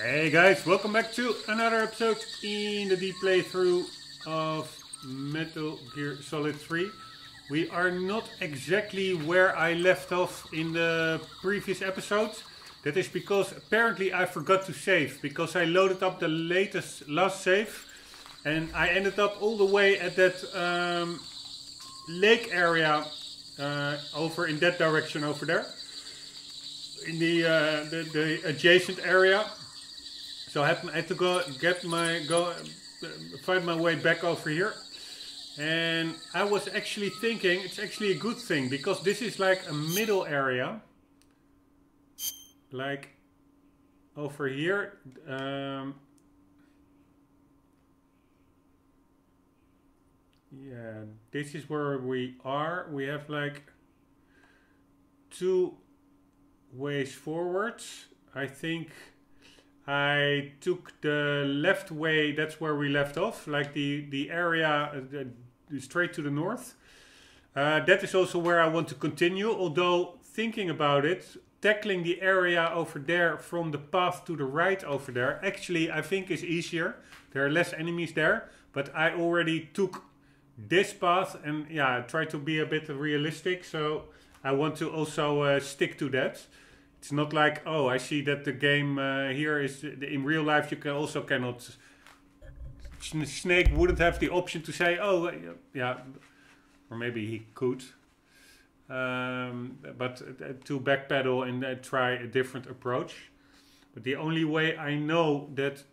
Hey guys, welcome back to another episode in the deep playthrough of Metal Gear Solid 3. We are not exactly where I left off in the previous episodes. That is because apparently I forgot to save because I loaded up the latest last save and I ended up all the way at that um, lake area uh, over in that direction over there in the, uh, the the adjacent area so I had, to go get my go find my way back over here. And I was actually thinking it's actually a good thing because this is like a middle area. Like over here um, yeah this is where we are. We have like two ways forwards. I think I took the left way that's where we left off like the the area uh, the, straight to the north. Uh, that is also where I want to continue although thinking about it tackling the area over there from the path to the right over there actually I think is easier. There are less enemies there but I already took this path and yeah try to be a bit realistic so I want to also uh, stick to that it's not like oh I see that the game uh, here is in real life you can also cannot Snake wouldn't have the option to say oh yeah or maybe he could um, but uh, to backpedal and uh, try a different approach but the only way I know that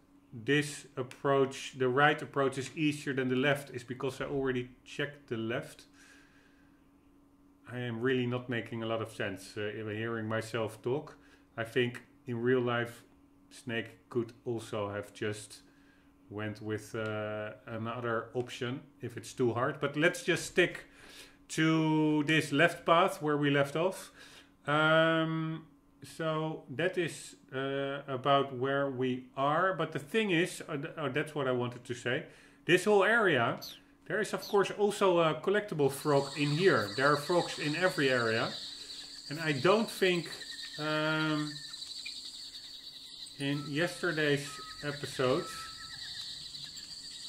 this approach, the right approach is easier than the left is because I already checked the left. I am really not making a lot of sense uh, hearing myself talk. I think in real life Snake could also have just went with uh, another option if it's too hard. But let's just stick to this left path where we left off. Um, so that is uh, about where we are. But the thing is, oh, that's what I wanted to say. This whole area, there is of course also a collectible frog in here. There are frogs in every area. And I don't think um, in yesterday's episode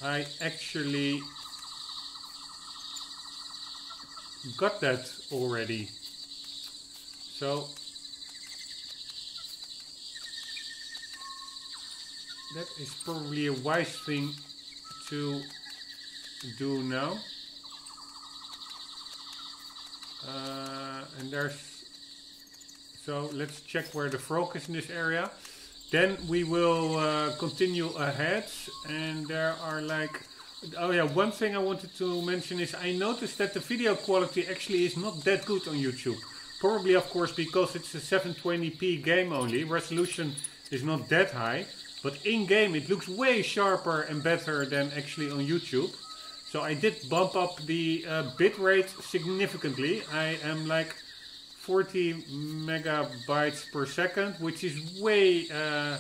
I actually got that already. So that is probably a wise thing to do now. Uh, and there's so let's check where the frog is in this area. Then we will uh, continue ahead and there are like oh yeah one thing I wanted to mention is I noticed that the video quality actually is not that good on YouTube. Probably of course because it's a 720p game only, resolution is not that high. But in-game it looks way sharper and better than actually on YouTube. So I did bump up the uh, bitrate significantly. I am like 40 megabytes per second, which is way uh,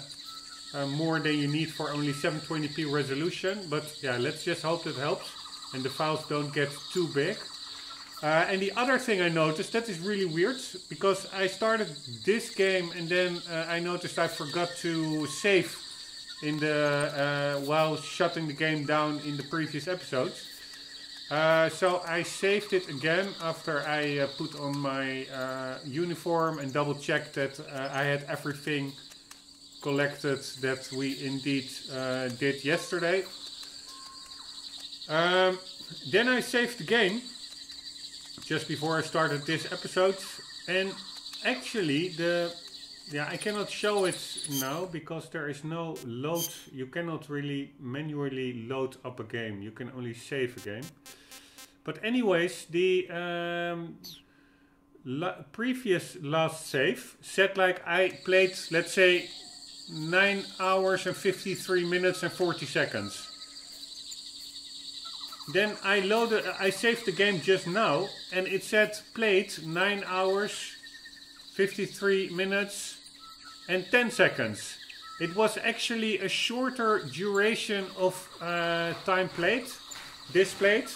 uh, more than you need for only 720p resolution. But yeah, let's just hope it helps and the files don't get too big. Uh, and the other thing I noticed, that is really weird, because I started this game and then uh, I noticed I forgot to save in the uh, while shutting the game down in the previous episodes. Uh, so I saved it again after I uh, put on my uh, uniform and double checked that uh, I had everything collected that we indeed uh, did yesterday. Um, then I saved the game just before I started this episode and actually the yeah, I cannot show it now because there is no load. You cannot really manually load up a game. You can only save a game. But anyways, the um, la previous last save said like I played, let's say, 9 hours and 53 minutes and 40 seconds. Then I loaded, I saved the game just now and it said played 9 hours 53 minutes and 10 seconds. It was actually a shorter duration of uh, time played, displayed,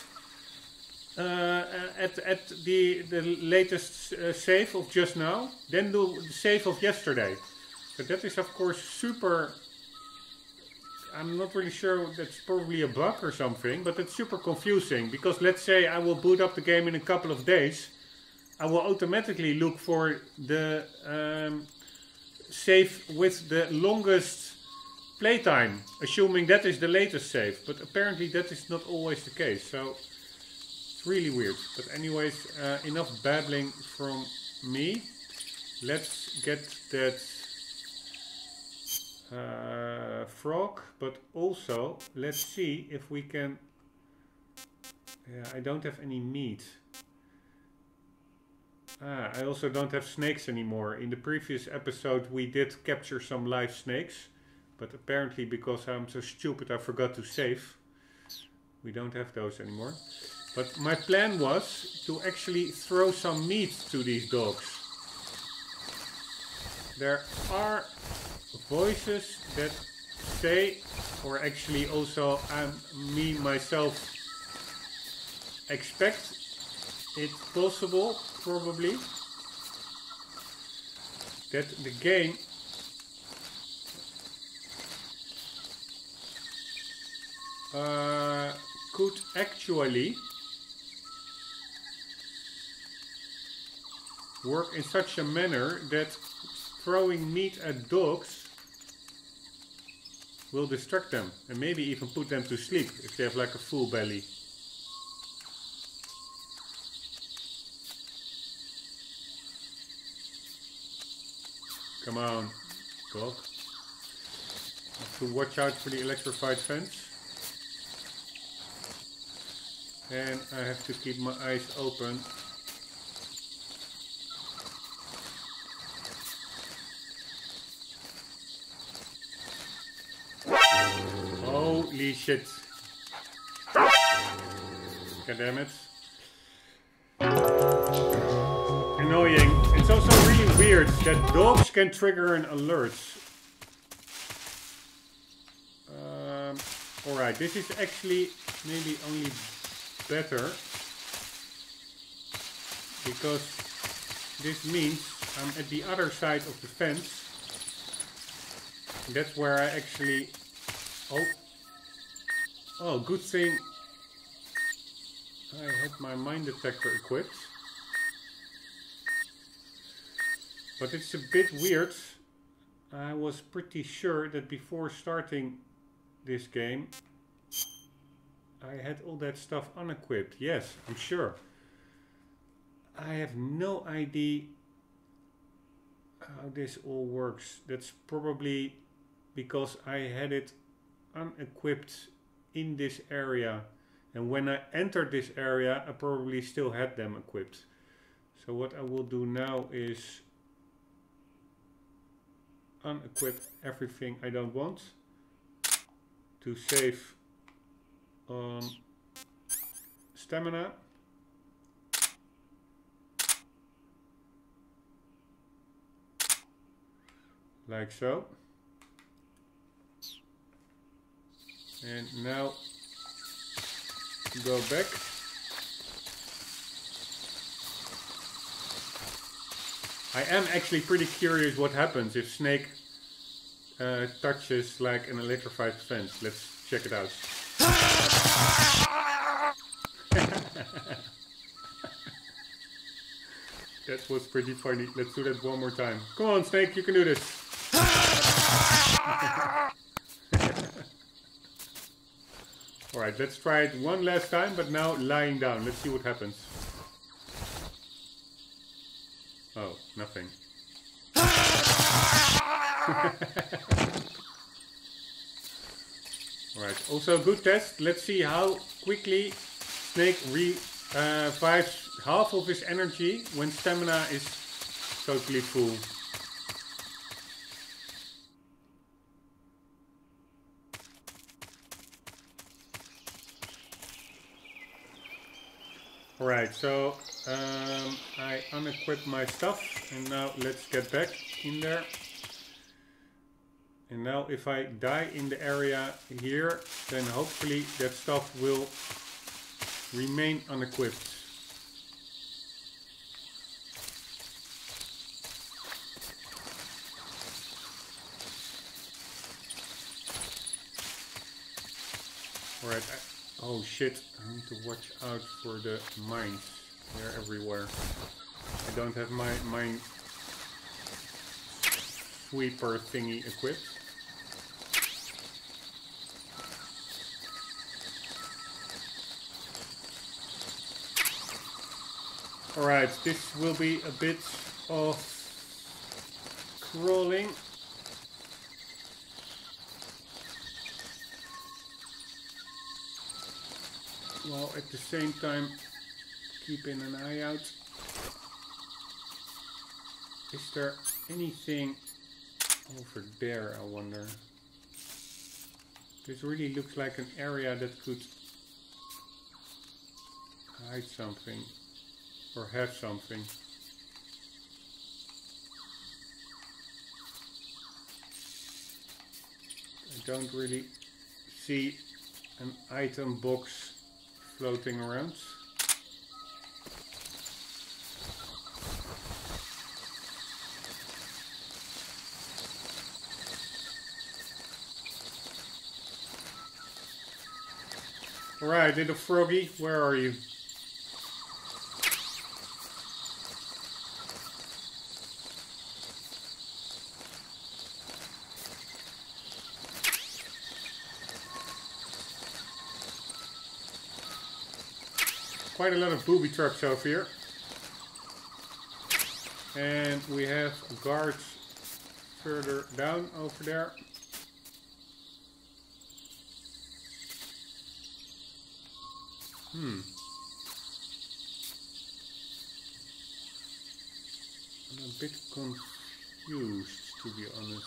uh, at, at the, the latest uh, save of just now, than the save of yesterday. So that is of course super I'm not really sure that's probably a bug or something, but it's super confusing because let's say I will boot up the game in a couple of days. I will automatically look for the um, save with the longest playtime, assuming that is the latest save. But apparently that is not always the case, so it's really weird. But anyways, uh, enough babbling from me. Let's get that uh, frog, but also let's see if we can... Yeah, I don't have any meat. Ah, I also don't have snakes anymore. In the previous episode we did capture some live snakes, but apparently because I'm so stupid I forgot to save. We don't have those anymore. But my plan was to actually throw some meat to these dogs. There are voices that say, or actually also um, me myself expect it possible, probably, that the game uh, could actually work in such a manner that throwing meat at dogs will distract them and maybe even put them to sleep if they have like a full belly. Come on, dog. Have to watch out for the electrified fence. And I have to keep my eyes open Holy shit. God damn it. Annoying. It's also really weird that dogs can trigger an alert. Um, Alright, this is actually maybe only better. Because this means I'm at the other side of the fence. That's where I actually... Oh, Oh, good thing I had my mine detector equipped. But it's a bit weird. I was pretty sure that before starting this game I had all that stuff unequipped. Yes, I'm sure. I have no idea how this all works. That's probably because I had it unequipped in this area and when I entered this area I probably still had them equipped so what I will do now is unequip everything I don't want to save on stamina. Like so. And now go back I am actually pretty curious what happens if Snake uh, touches like an electrified fence. Let's check it out. that was pretty funny. Let's do that one more time. Come on, Snake, you can do this. Alright, let's try it one last time, but now lying down. Let's see what happens. Oh, nothing. Alright, also a good test. Let's see how quickly Snake revives uh, half of his energy when stamina is totally full. Alright, so um, I unequip my stuff and now let's get back in there. And now if I die in the area here, then hopefully that stuff will remain unequipped. Alright, oh shit, I need to watch out for the mines. They're everywhere. I don't have my mine sweeper thingy equipped. Alright, this will be a bit of crawling. While at the same time keeping an eye out. Is there anything oh, over there, I wonder? This really looks like an area that could hide something or have something. I don't really see an item box floating around. Alright, little froggy, where are you? quite a lot of booby traps over here. And we have guards further down over there. Hmm. I'm a bit confused, to be honest.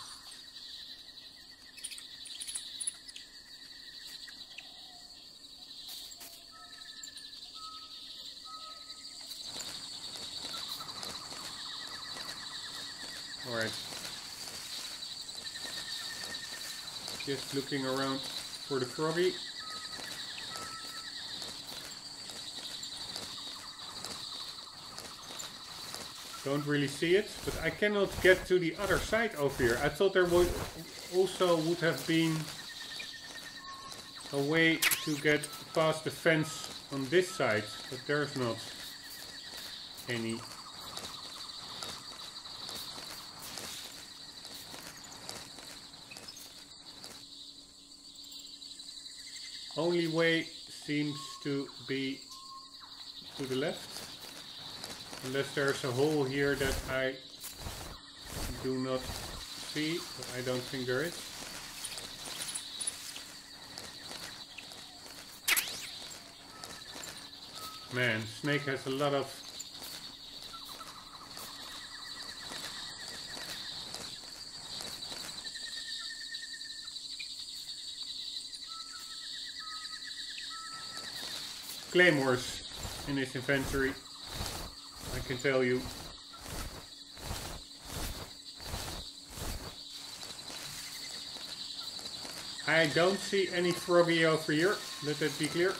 Alright. Just looking around for the froggy. Don't really see it, but I cannot get to the other side over here. I thought there would also would have been a way to get past the fence on this side, but there's not any Only way seems to be to the left. Unless there's a hole here that I do not see, but I don't think there is. Man, Snake has a lot of claymores in his inventory. Can tell you. I don't see any froggy over here, let that be clear.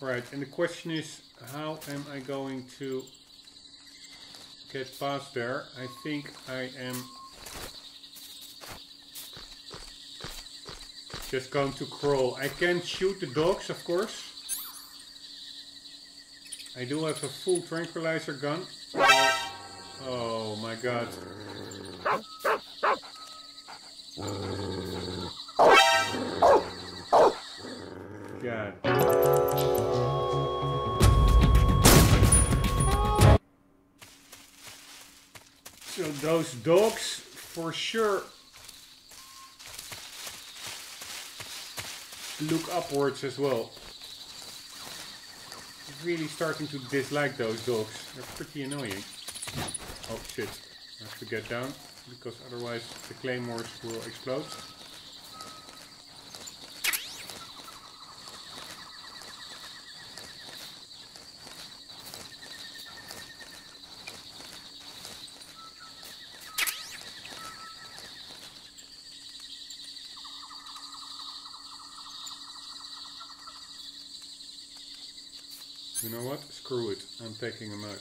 Right, and the question is, how am I going to get past there. I think I am just going to crawl. I can shoot the dogs, of course. I do have a full tranquilizer gun. Oh my god. God. So those dogs, for sure, look upwards as well. Really starting to dislike those dogs. They're pretty annoying. Oh shit, I have to get down, because otherwise the claymores will explode. taking them out.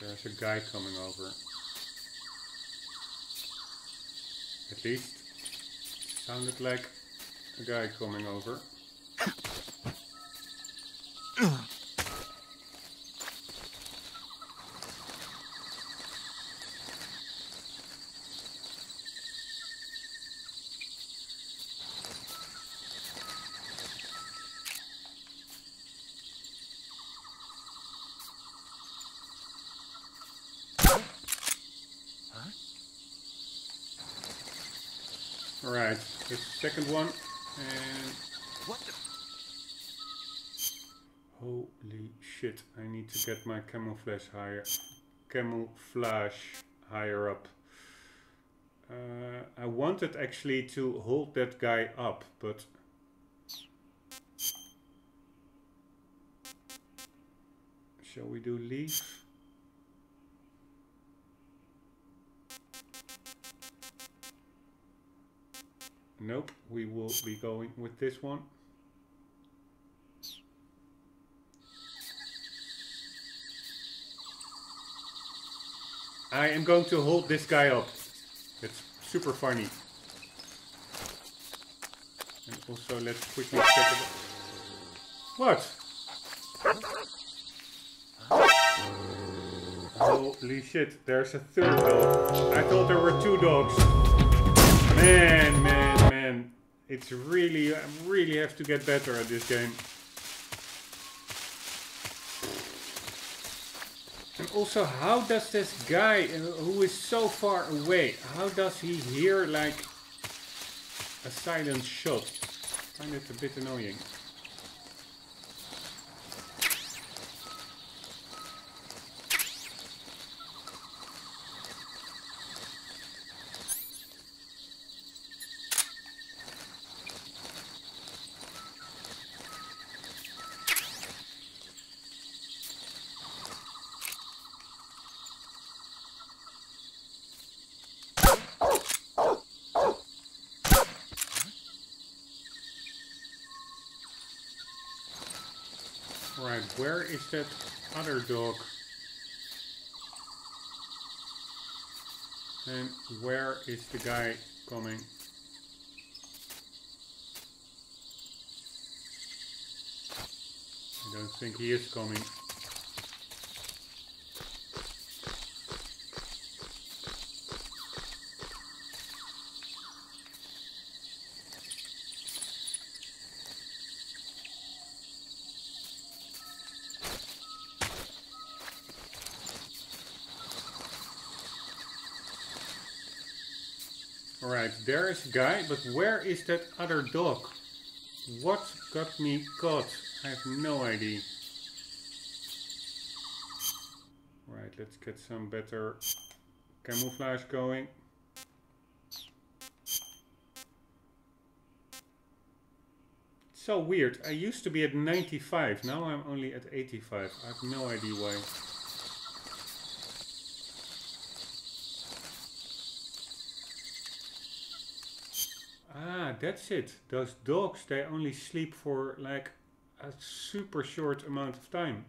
There's a guy coming over. At least sounded like a guy coming over. Alright, the second one. And What the? holy shit, I need to get my camouflage higher camouflage higher up. Uh, I wanted actually to hold that guy up, but shall we do leaf? Nope, we will be going with this one. I am going to hold this guy up. It's super funny. And also let's quickly check it. What? Holy shit, there's a third dog. I thought there were two dogs. Man, man, man. It's really, I really have to get better at this game. And also, how does this guy, uh, who is so far away, how does he hear like a silent shot? I find it a bit annoying. Right, where is that other dog? And where is the guy coming? I don't think he is coming. There is a guy, but where is that other dog? What got me caught? I have no idea. Right, let's get some better camouflage going. So weird. I used to be at 95. Now I'm only at 85. I have no idea why. Ah, that's it. Those dogs, they only sleep for like a super short amount of time.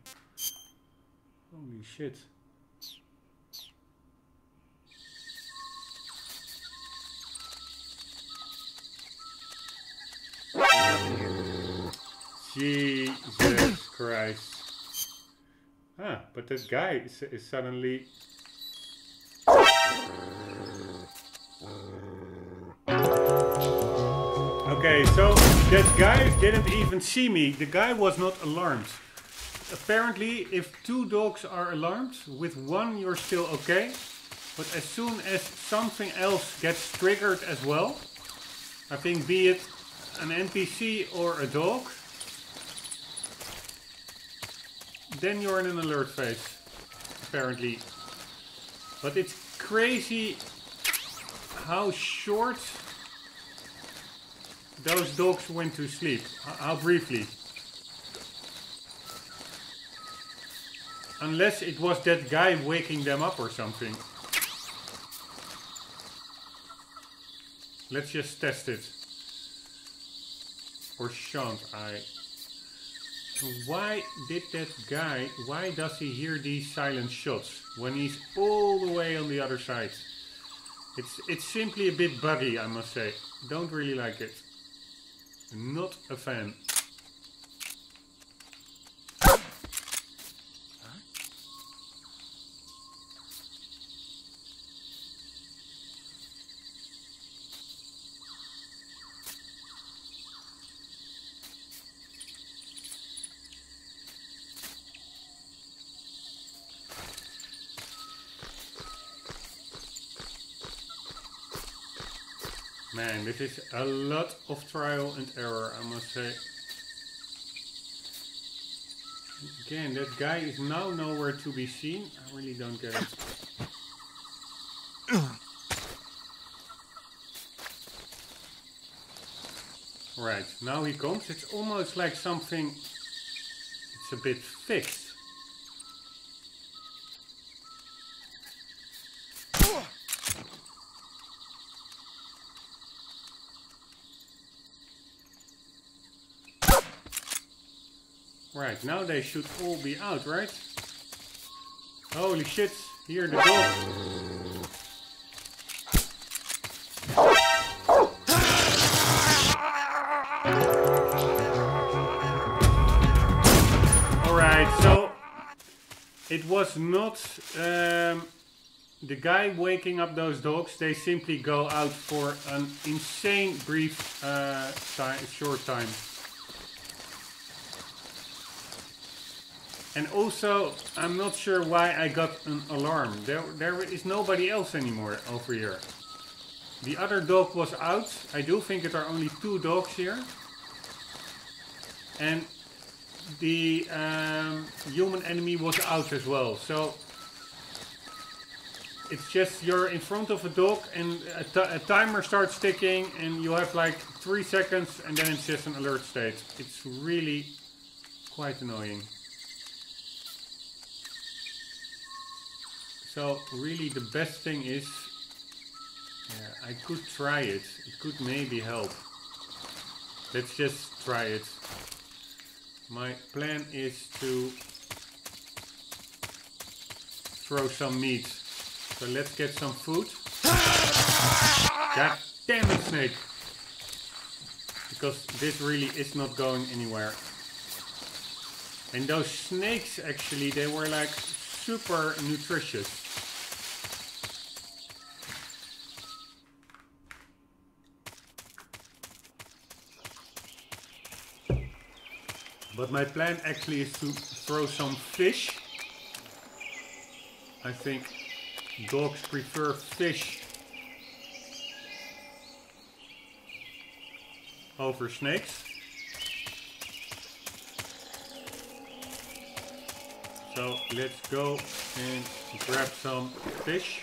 Holy shit. Jesus Christ. Ah, but this guy is, is suddenly Okay, so that guy didn't even see me. The guy was not alarmed. Apparently, if two dogs are alarmed, with one you're still okay. But as soon as something else gets triggered as well, I think be it an NPC or a dog, then you're in an alert phase, apparently. But it's crazy how short those dogs went to sleep. How briefly. Unless it was that guy waking them up or something. Let's just test it. Or shan't I? Why did that guy, why does he hear these silent shots when he's all the way on the other side? It's, it's simply a bit buggy, I must say. Don't really like it. Not a fan. Man, this is a lot of trial and error, I must say. Again, that guy is now nowhere to be seen. I really don't get it. right, now he comes. It's almost like something... It's a bit fixed. Now they should all be out, right? Holy shit, here the dog. Alright, so it was not um, the guy waking up those dogs. They simply go out for an insane brief uh, time, short time. And also, I'm not sure why I got an alarm. There, there is nobody else anymore over here. The other dog was out. I do think there are only two dogs here. And the um, human enemy was out as well. So it's just you're in front of a dog and a, a timer starts ticking and you have like three seconds and then it's just an alert state. It's really quite annoying. So really the best thing is, yeah, I could try it. It could maybe help. Let's just try it. My plan is to throw some meat. So let's get some food. God damn it, snake! Because this really is not going anywhere. And those snakes actually, they were like super nutritious. But my plan actually is to throw some fish. I think dogs prefer fish over snakes. So let's go and grab some fish.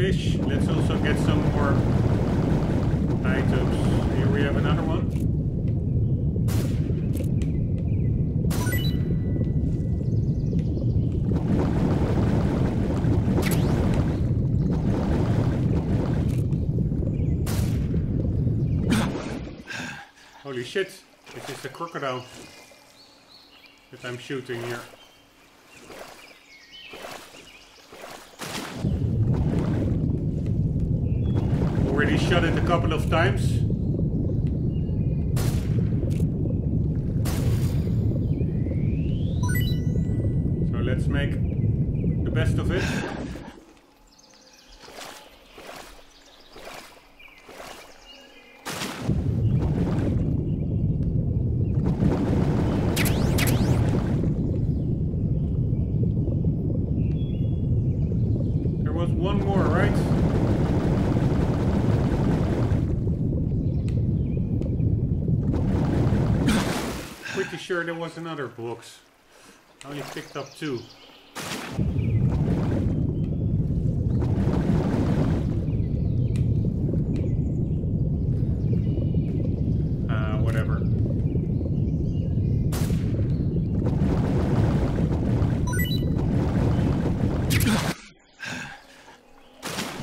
Let's also get some more items. Here we have another one. Holy shit, this is a crocodile that I'm shooting here. Already shot it a couple of times. So let's make the best of it. sure there was another box. I only picked up two. whatever.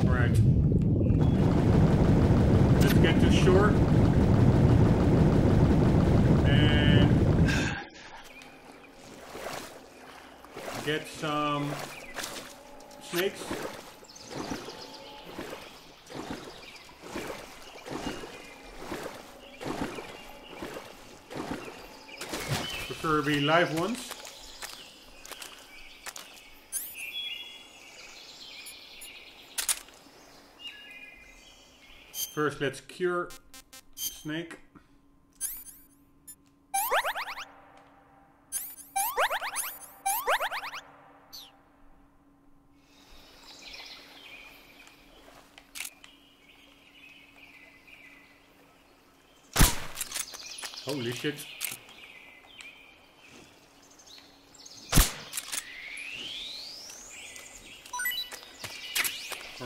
Right. Let's get to shore. And get some snakes. Preferably live ones. First, let's cure snake. Holy shit.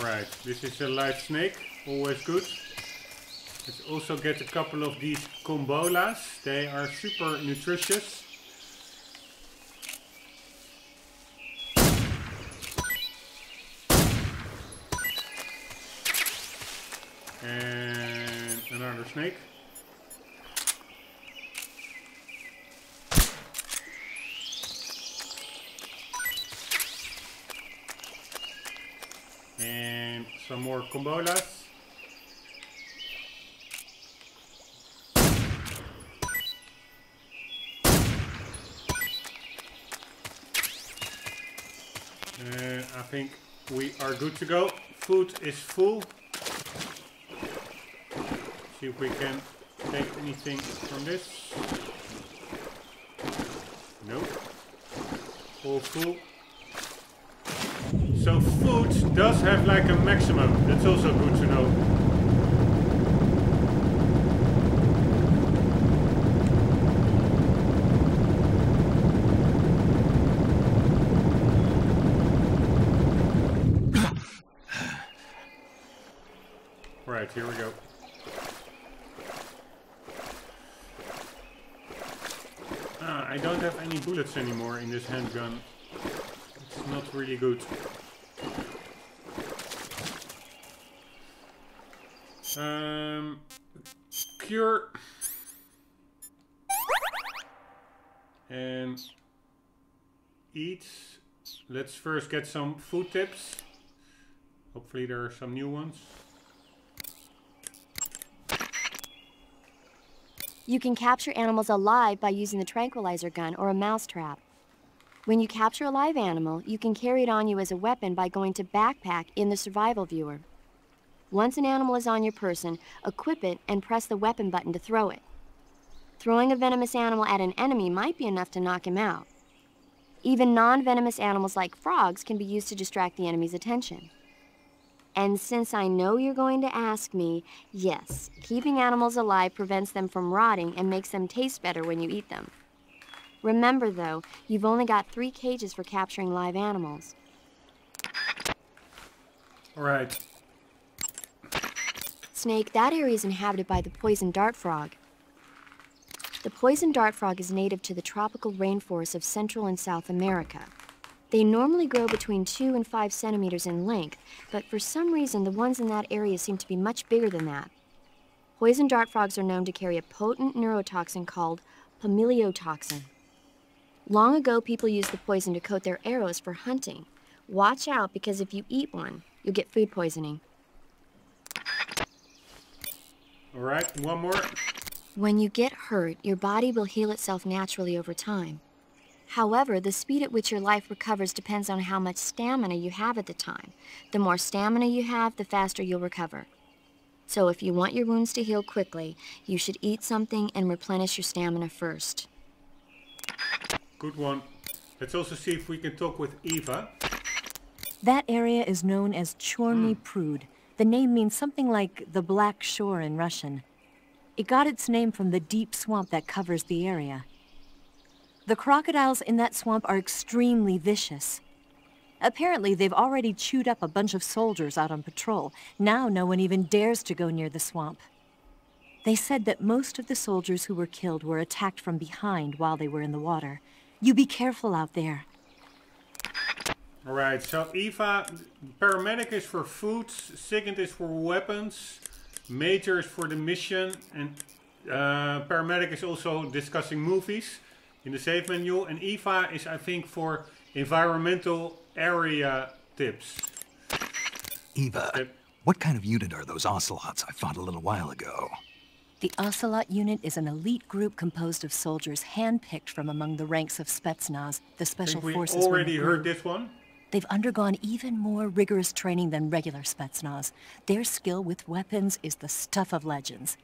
Alright, this is a live snake, always good. Let's also get a couple of these kombolas. They are super nutritious. And another snake. Some more kombolas. Uh, I think we are good to go. Food is full. See if we can take anything from this. Nope. All full. So food does have like a maximum. That's also good to know. Right, here we go. Ah, I don't have any bullets anymore in this handgun. It's not really good. Um, And eat. Let's first get some food tips. Hopefully there are some new ones. You can capture animals alive by using the tranquilizer gun or a mousetrap. When you capture a live animal, you can carry it on you as a weapon by going to Backpack in the Survival Viewer. Once an animal is on your person, equip it and press the weapon button to throw it. Throwing a venomous animal at an enemy might be enough to knock him out. Even non-venomous animals like frogs can be used to distract the enemy's attention. And since I know you're going to ask me, yes, keeping animals alive prevents them from rotting and makes them taste better when you eat them. Remember, though, you've only got three cages for capturing live animals. Alright. Snake, that area is inhabited by the poison dart frog. The poison dart frog is native to the tropical rainforests of Central and South America. They normally grow between 2 and 5 centimeters in length, but for some reason the ones in that area seem to be much bigger than that. Poison dart frogs are known to carry a potent neurotoxin called pumiliotoxin. Long ago, people used the poison to coat their arrows for hunting. Watch out because if you eat one, you'll get food poisoning. Alright, one more. When you get hurt, your body will heal itself naturally over time. However, the speed at which your life recovers depends on how much stamina you have at the time. The more stamina you have, the faster you'll recover. So if you want your wounds to heal quickly, you should eat something and replenish your stamina first. Good one. Let's also see if we can talk with Eva. That area is known as Chorny hmm. Prud. The name means something like the Black Shore in Russian. It got its name from the deep swamp that covers the area. The crocodiles in that swamp are extremely vicious. Apparently, they've already chewed up a bunch of soldiers out on patrol. Now no one even dares to go near the swamp. They said that most of the soldiers who were killed were attacked from behind while they were in the water. You be careful out there. Alright, so Eva, Para-Medic is for food, Sigint is for weapons, major is for the mission, and uh, Para-Medic is also discussing movies in the save menu, and Eva is, I think, for environmental area tips. Eva, Yep. what kind of unit are those ocelots I fought a little while ago? The Ocelot unit is an elite group composed of soldiers handpicked from among the ranks of Spetsnaz, the special think we forces. already heard this one. They've undergone even more rigorous training than regular Spetsnaz. Their skill with weapons is the stuff of legends.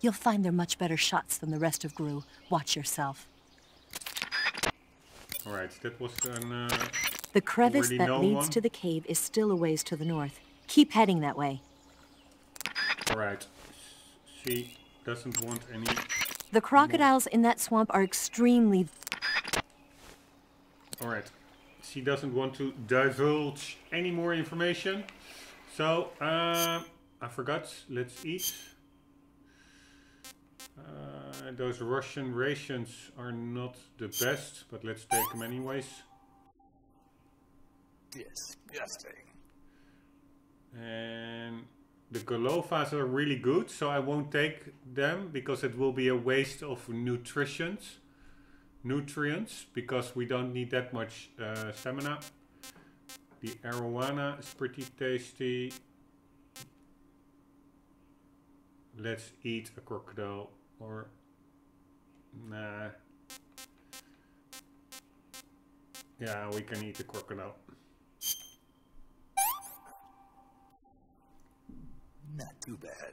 You'll find they're much better shots than the rest of GRU. Watch yourself. Alright, that was an... Uh, The crevice that leads one? to the cave is still a ways to the north. Keep heading that way. Alright. She doesn't want any... The crocodiles in that swamp are extremely Alright. She doesn't want to divulge any more information. So, uh, I forgot. Let's eat. Uh, those Russian rations are not the best, but let's take them anyways. Yes, disgusting. And the Golovas are really good, so I won't take them because it will be a waste of nutritions, nutrients, because we don't need that much uh, stamina. The arowana is pretty tasty. Let's eat a crocodile or nah. Yeah, we can eat a crocodile. Not too bad.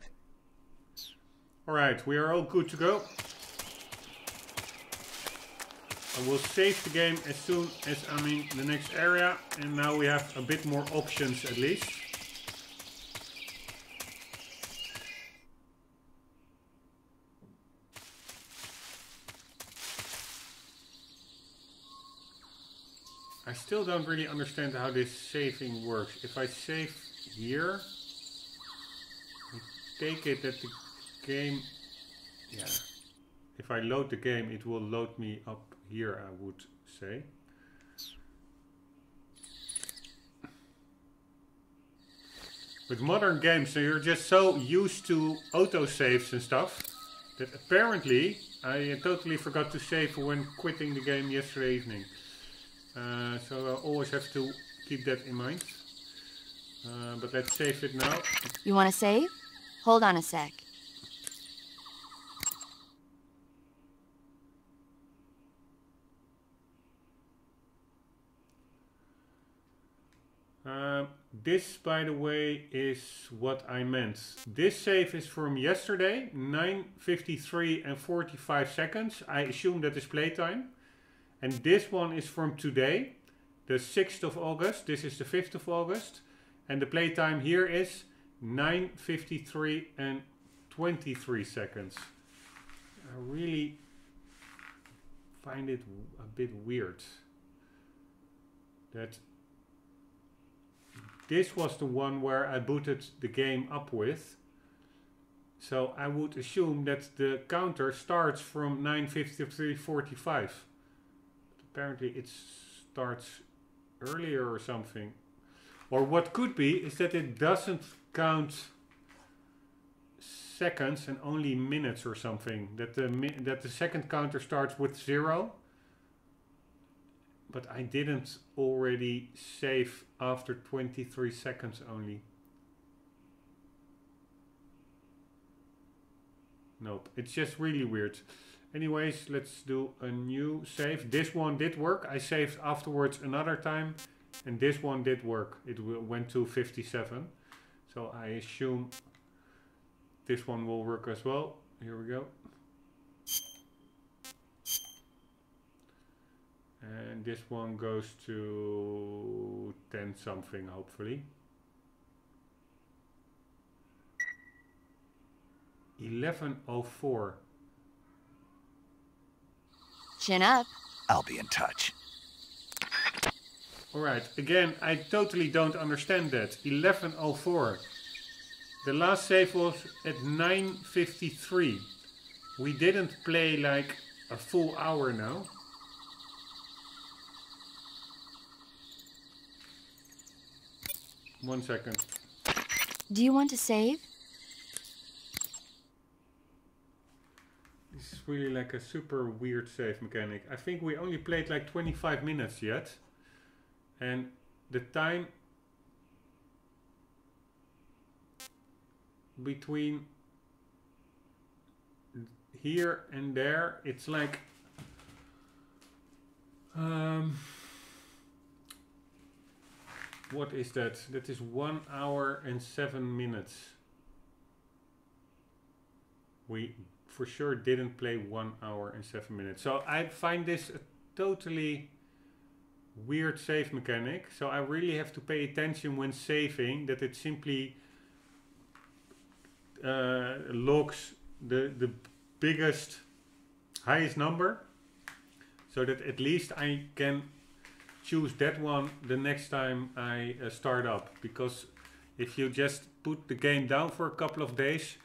Alright, we are all good to go. I will save the game as soon as I'm in the next area. And now we have a bit more options at least. I still don't really understand how this saving works. If I save here, I take it that the game yeah if I load the game it will load me up here I would say with modern games you're just so used to autosaves and stuff that apparently I totally forgot to save when quitting the game yesterday evening uh, so I always have to keep that in mind uh, but let's save it now You want to save? Hold on a sec. Um, this, by the way, is what I meant. This save is from yesterday, 9.53 and 45 seconds. I assume that is playtime. And this one is from today, the 6th of August. This is the 5th of August. And the playtime here is 9.53 and 23 seconds. I really find it a bit weird that this was the one where I booted the game up with. So I would assume that the counter starts from 953.45. Apparently it starts earlier or something. Or what could be is that it doesn't count seconds and only minutes or something. That the that the second counter starts with zero. But I didn't already save after 23 seconds only. Nope, it's just really weird. Anyways, let's do a new save. This one did work. I saved afterwards another time. And this one did work. It went to 57. So I assume this one will work as well. Here we go. And this one goes to 10 something, hopefully. 1104. Chin up. I'll be in touch. Alright, again, I totally don't understand that. 1104. The last save was at 9.53. We didn't play like a full hour now. One second. Do you want to save? This is really like a super weird save mechanic. I think we only played like 25 minutes yet. And the time between here and there, it's like um, what is that? That is one hour and seven minutes. We for sure didn't play one hour and seven minutes. So I find this a totally weird save mechanic. So I really have to pay attention when saving that it simply uh, logs the the biggest highest number so that at least I can choose that one the next time I uh, start up because if you just put the game down for a couple of days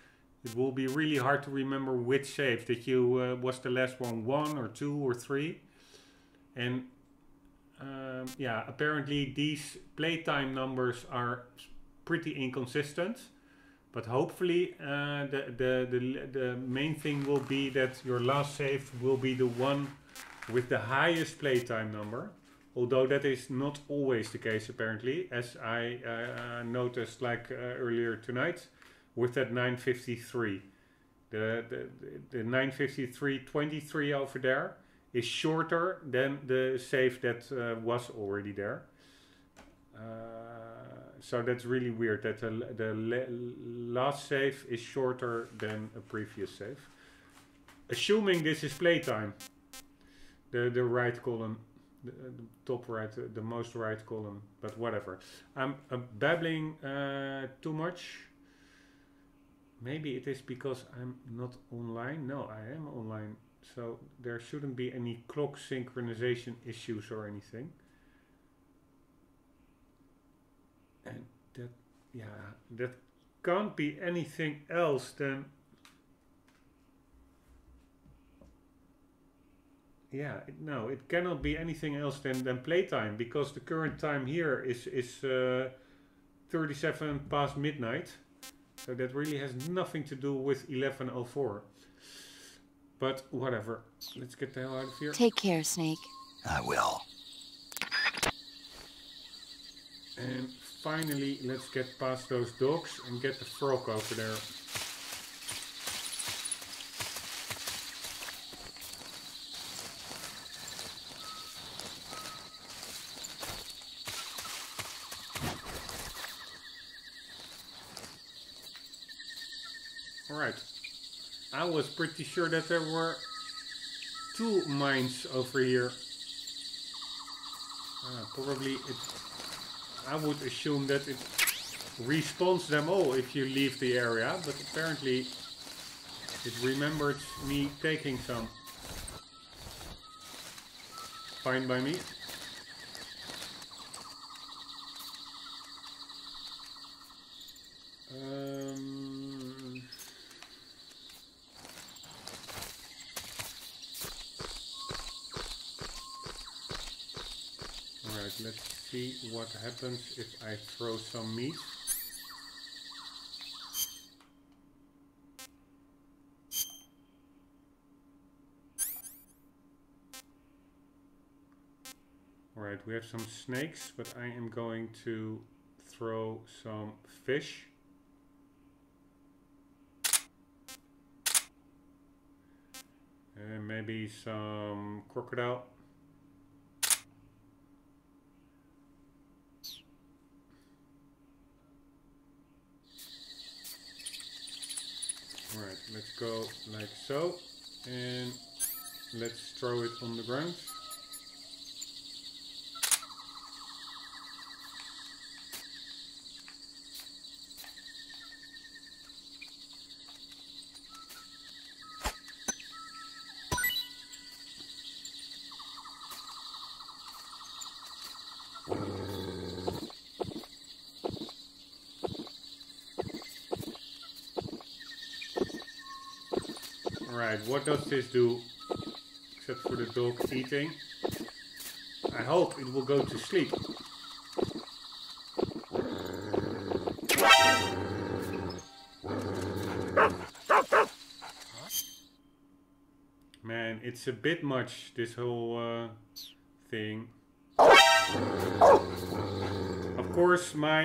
it will be really hard to remember which save that you uh, was the last one one or two or three and um, yeah apparently these playtime numbers are pretty inconsistent but hopefully uh, the, the, the, the main thing will be that your last save will be the one with the highest playtime number. Although that is not always the case apparently, as I uh, noticed like uh, earlier tonight with that 953. The, the, the 953.23 over there is shorter than the save that uh, was already there. Uh, so that's really weird that the, the last save is shorter than a previous save. Assuming this is playtime, the, the right column, top right, uh, the most right column, but whatever. I'm, I'm babbling uh, too much. Maybe it is because I'm not online. No, I am online. So there shouldn't be any clock synchronization issues or anything. and that yeah that can't be anything else than yeah it, no it cannot be anything else than than playtime because the current time here is is uh, 37 past midnight so that really has nothing to do with 1104 but whatever let's get the hell out of here Take care, Snake. I will. And finally, let's get past those dogs and get the frog over there. Alright. I was pretty sure that there were two mines over here. Ah, probably it I would assume that it respawns them all if you leave the area, but apparently it remembered me taking some. Fine by me. Um, Alright, let's see what happens if I throw some meat. Alright, we have some snakes, but I am going to throw some fish. And maybe some crocodile. Alright, let's go like so. And let's throw it on the ground. Right, what does this do? Except for the dog eating. I hope it will go to sleep. Man, it's a bit much, this whole uh, thing. Of course, my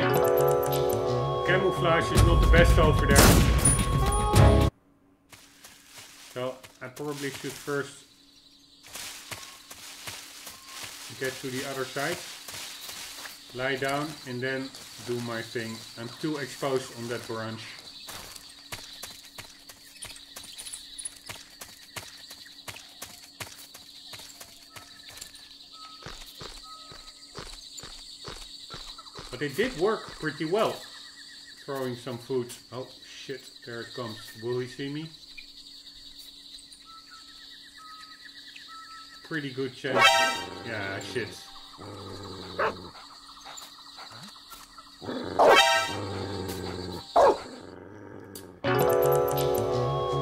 camouflage is not the best over there. Probably should first get to the other side, lie down and then do my thing. I'm too exposed on that branch. But it did work pretty well. Throwing some food. Oh shit, there it comes. Will he see me? Pretty good chance. Yeah, shit.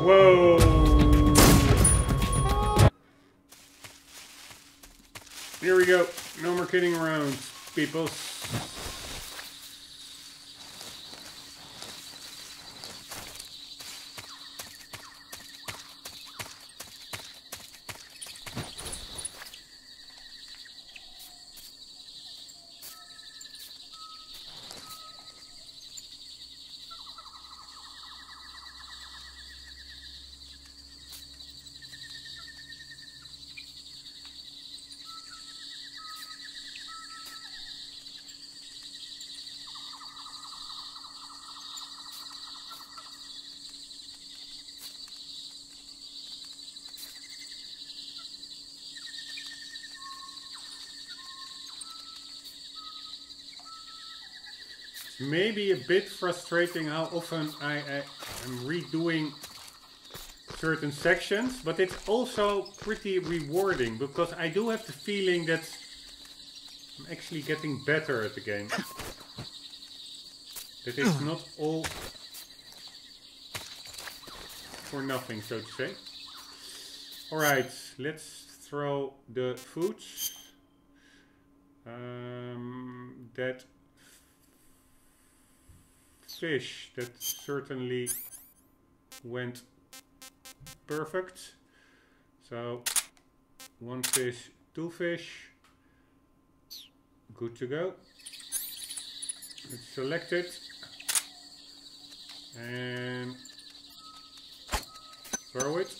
Whoa! Here we go. No more kidding around, people. Maybe a bit frustrating how often I, I am redoing certain sections, but it's also pretty rewarding because I do have the feeling that I'm actually getting better at the game. That it's not all for nothing, so to say. Alright, let's throw the foods. Um, that fish, that certainly went perfect. So, one fish, two fish. Good to go. Let's select it. And throw it.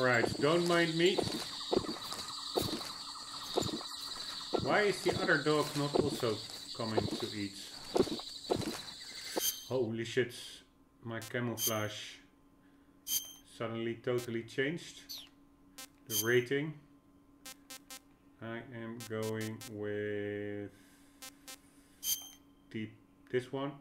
Alright, don't mind me. Why is the other dog not also coming to eat? Holy shit, my camouflage suddenly totally changed. The rating. I am going with this one.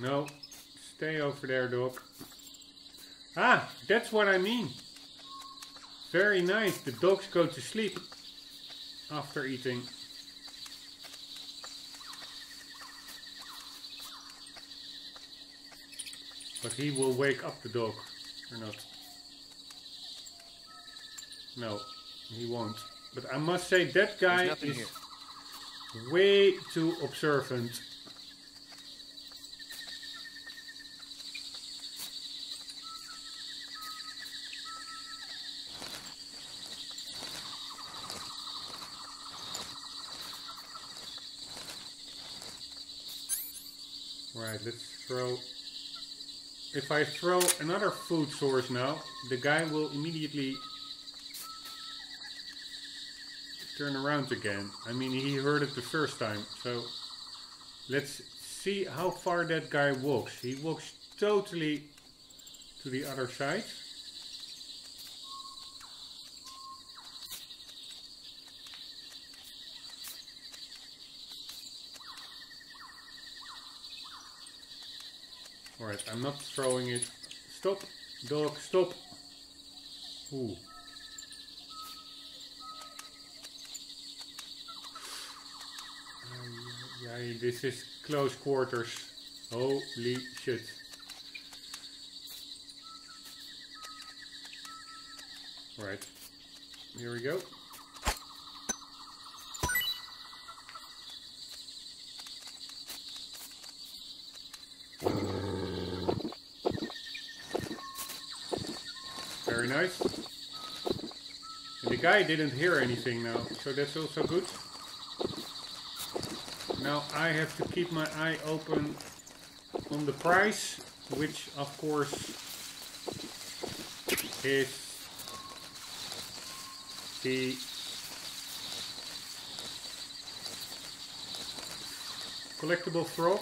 No, over there, dog. Ah, that's what I mean. Very nice. The dogs go to sleep after eating. But he will wake up the dog, or not. No, he won't. But I must say that guy is here. way too observant. Let's throw... If I throw another food source now, the guy will immediately turn around again. I mean, he heard it the first time, so let's see how far that guy walks. He walks totally to the other side. Alright, I'm not throwing it. Stop, dog, stop. Ooh. Yeah, this is close quarters. Holy shit. Right. Here we go. Very nice. And the guy didn't hear anything now, so that's also good. Now I have to keep my eye open on the price, which of course is the collectible frog.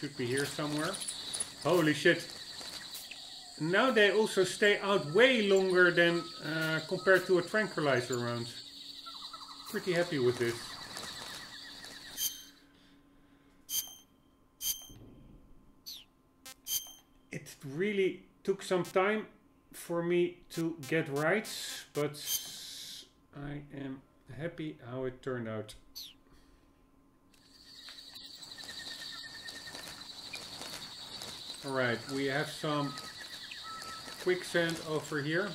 Should be here somewhere. Holy shit. Now they also stay out way longer than uh, compared to a tranquilizer round. Pretty happy with this. It really took some time for me to get right, but I am happy how it turned out. Alright, we have some quicksand over here.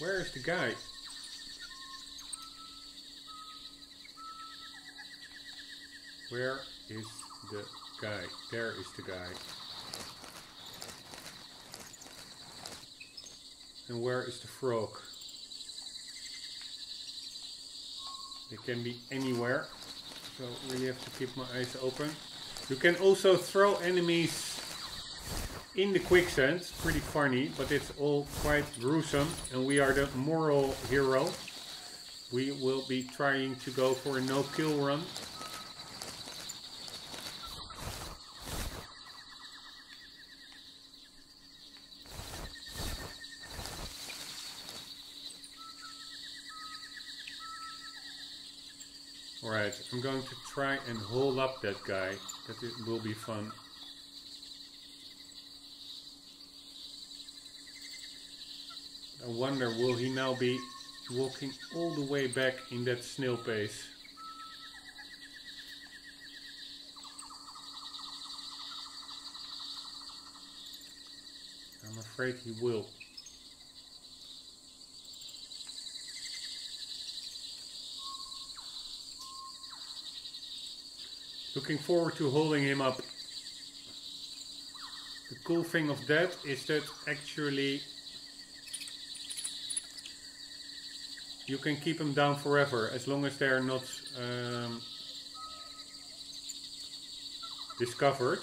Where is the guy? Where is the guy? There is the guy. And where is the frog? They can be anywhere. So really have to keep my eyes open. You can also throw enemies in the quicksand. Pretty funny, but it's all quite gruesome. And we are the moral hero. We will be trying to go for a no-kill run. Alright, I'm going to try and hold up that guy. That it will be fun. I wonder, will he now be walking all the way back in that snail pace? I'm afraid he will. Looking forward to holding him up. The cool thing of that is that actually you can keep them down forever as long as they are not um, discovered.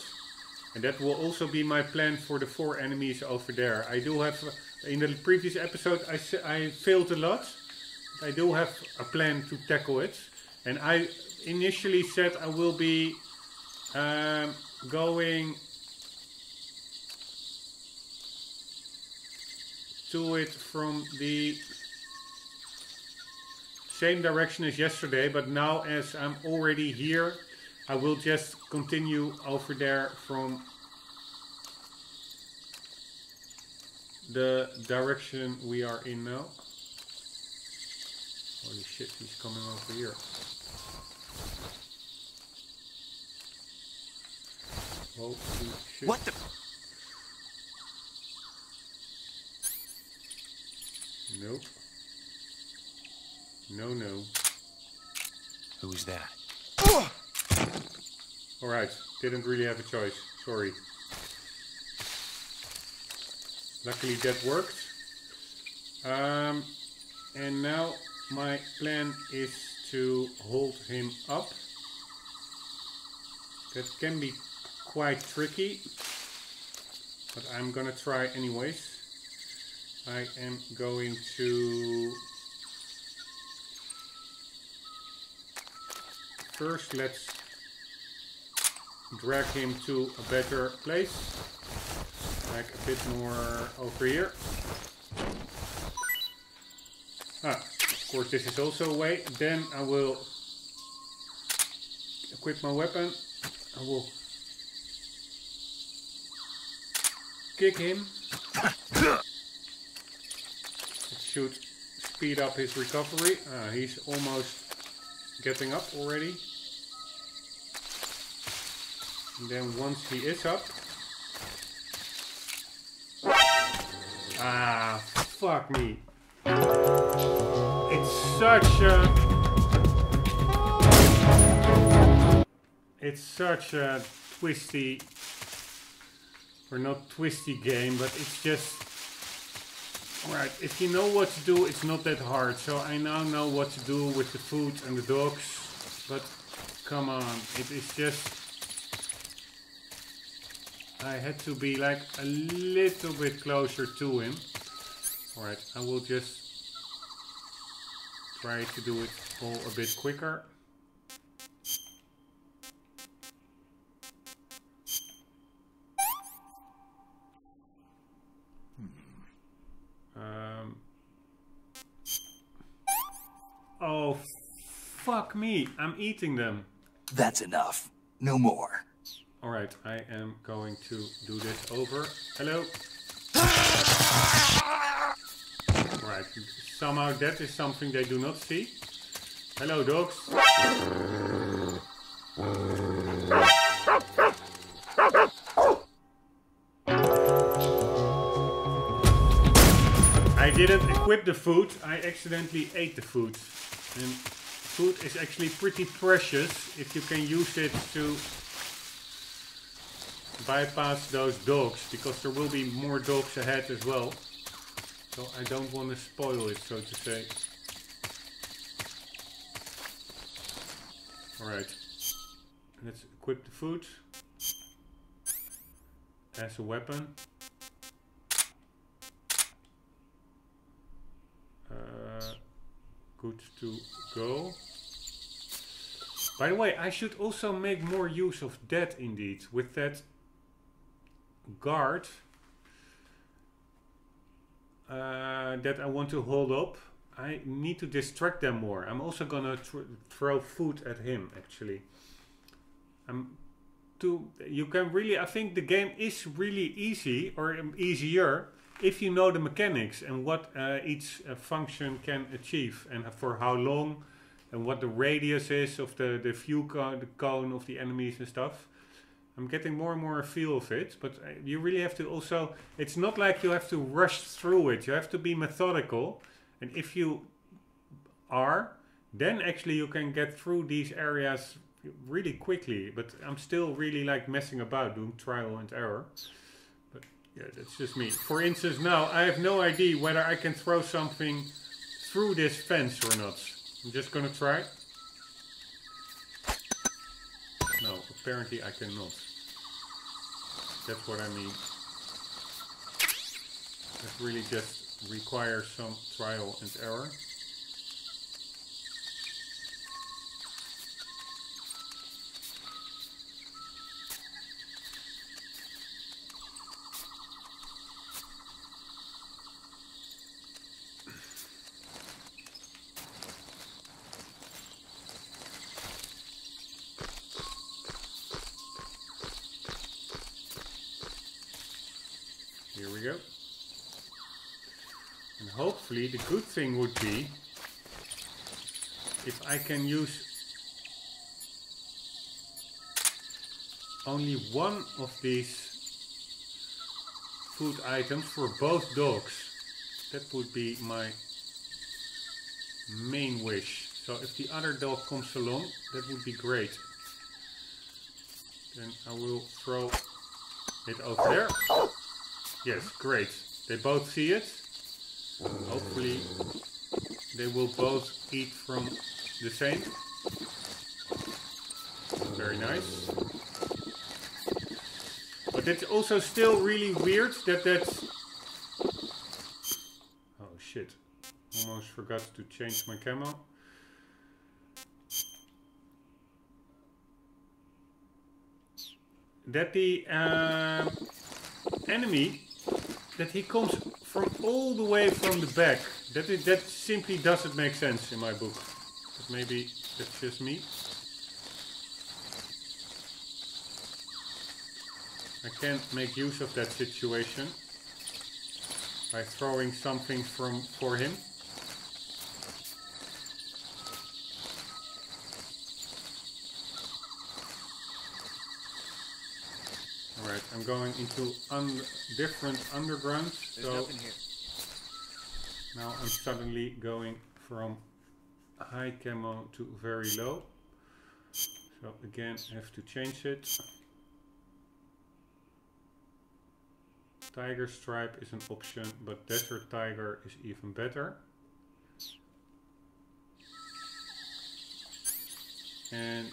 And that will also be my plan for the four enemies over there. I do have, in the previous episode I, I failed a lot. I do have a plan to tackle it. And I initially said I will be um, going to it from the same direction as yesterday, but now as I'm already here, I will just continue over there from the direction we are in now. Holy shit, he's coming over here. Holy shit. What the? Nope. No, no. Who's that? Alright, didn't really have a choice. Sorry. Luckily that worked. Um, and now my plan is to hold him up. That can be quite tricky, but I'm gonna try anyways. I am going to first let's drag him to a better place like a bit more over here Ah, of course this is also a way. Then I will equip my weapon. I will kick him. It should speed up his recovery. Ah, he's almost getting up already. And then once he is up. Ah, fuck me. It's such a. It's such a twisty. Or not twisty game, but it's just. Right, if you know what to do, it's not that hard. So I now know what to do with the food and the dogs. But come on, it is just I had to be like a little bit closer to him. Alright, I will just try to do it all a bit quicker. Oh, fuck me. I'm eating them. That's enough. No more. Alright, I am going to do this over. Hello. Right, somehow that is something they do not see. Hello, dogs. Didn't equip the food, I accidentally ate the food. And food is actually pretty precious if you can use it to bypass those dogs because there will be more dogs ahead as well. So I don't want to spoil it, so to say. Alright. Let's equip the food as a weapon. Uh, good to go. By the way, I should also make more use of that indeed. With that guard uh, that I want to hold up, I need to distract them more. I'm also gonna throw food at him actually. I'm to you can really I think the game is really easy or um, easier if you know the mechanics and what uh, each uh, function can achieve and for how long and what the radius is of the the view cone, the cone of the enemies and stuff. I'm getting more and more a feel of it, but uh, you really have to also, it's not like you have to rush through it. You have to be methodical. And if you are, then actually you can get through these areas really quickly. But I'm still really like messing about, doing trial and error. Yeah, that's just me. For instance, now I have no idea whether I can throw something through this fence or not. I'm just gonna try. No, apparently I cannot. That's what I mean. It really just requires some trial and error. The good thing would be if I can use only one of these food items for both dogs. That would be my main wish. So if the other dog comes along, that would be great. Then I will throw it over there. Yes, great. They both see it. Hopefully they will both eat from the same. Very nice. But it's also still really weird that that's... Oh shit. Almost forgot to change my camo. That the uh, enemy, that he comes from all the way from the back. That is, that simply doesn't make sense in my book. But maybe that's just me. I can't make use of that situation by throwing something from for him. Alright, I'm going into un different underground. There's so nothing here. now I'm suddenly going from high camo to very low. So again, I have to change it. Tiger stripe is an option, but desert tiger is even better. And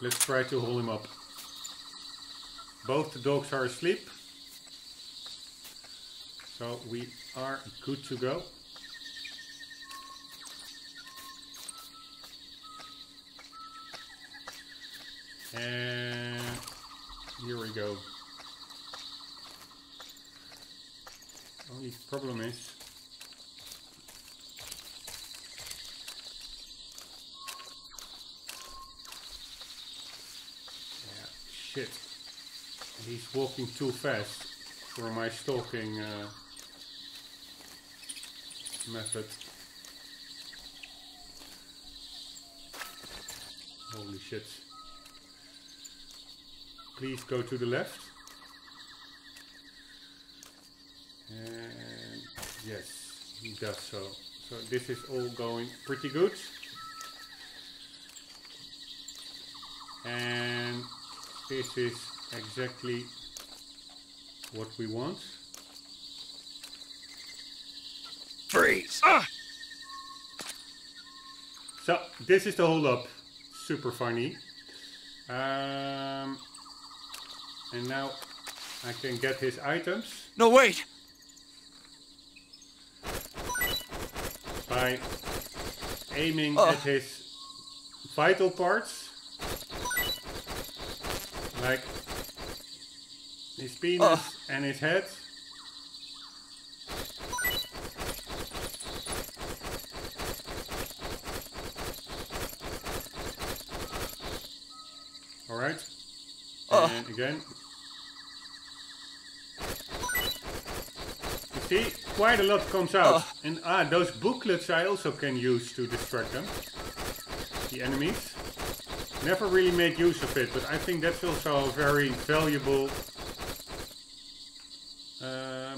let's try to hold him up. Both the dogs are asleep. So we are good to go. And here we go. Oh, Only problem is yeah, shit. He's walking too fast for my stalking uh, method. Holy shit. Please go to the left. And yes, he does so. So this is all going pretty good. And this is exactly what we want. Freeze! Ah! So this is the hold up. Super funny. Um, and now I can get his items No, wait! by aiming Oh. at his vital parts. Like his penis Oh. and his head. Alright. Oh. And again. You see, quite a lot comes out. Oh. And ah, those booklets I also can use to distract them. The enemies. Never really made use of it, but I think that's also a very valuable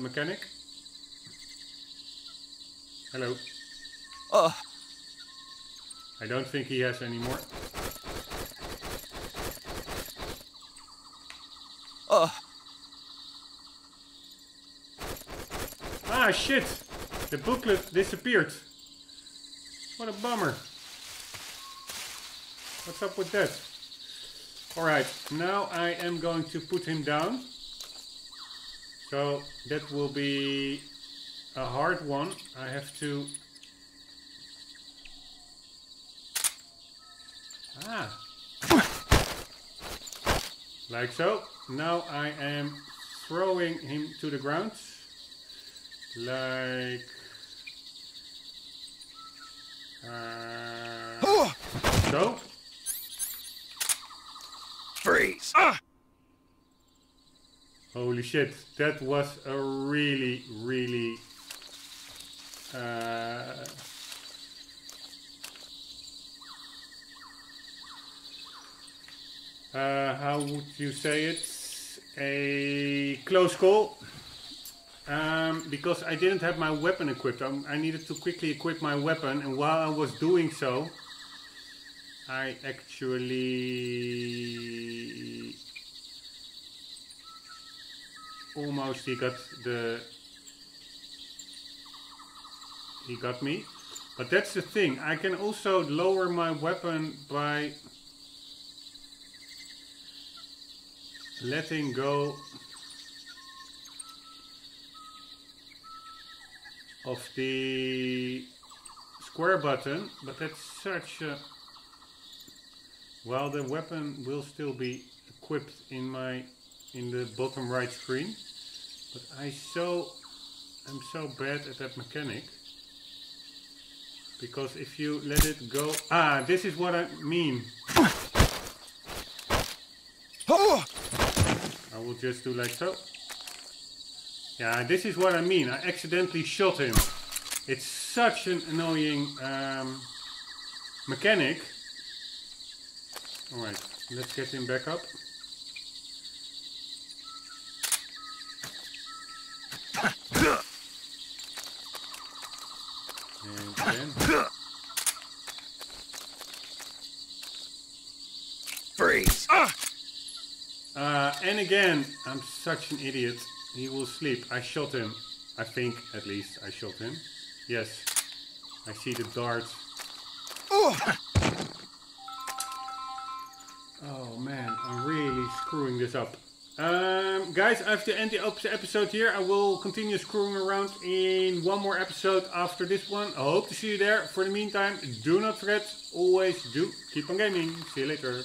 mechanic. Hello. Oh, I don't think he has any more. oh, Ah, shit! The booklet disappeared. What a bummer. What's up with that? Alright, now I am going to put him down. So that will be a hard one. I have to... Ah. Like so. Now I am throwing him to the ground. Like... Uh, oh, so. Freeze! ah! Holy shit, that was a really, really... Uh, uh, how would you say it? A close call. Um, because I didn't have my weapon equipped. I, I needed to quickly equip my weapon, and while I was doing so, I actually almost he got the he got me. But that's the thing I can also lower my weapon by letting go of the square button but that's such a well the weapon will still be equipped in my in the bottom right screen but I so I'm so bad at that mechanic Because if you let it go... Ah, this is what I mean. I will just do like so. Yeah, this is what I mean. I accidentally shot him. It's such an annoying um, mechanic. Alright, let's get him back up. And again. Freeze! Uh, and again, I'm such an idiot. He will sleep. I shot him. I think, at least, I shot him. Yes. I see the darts. Oh! Oh man, I'm really screwing this up. Um, guys, I have to end the episode here. I will continue screwing around in one more episode after this one. I hope to see you there. For the meantime, do not forget, always do keep on gaming. See you later.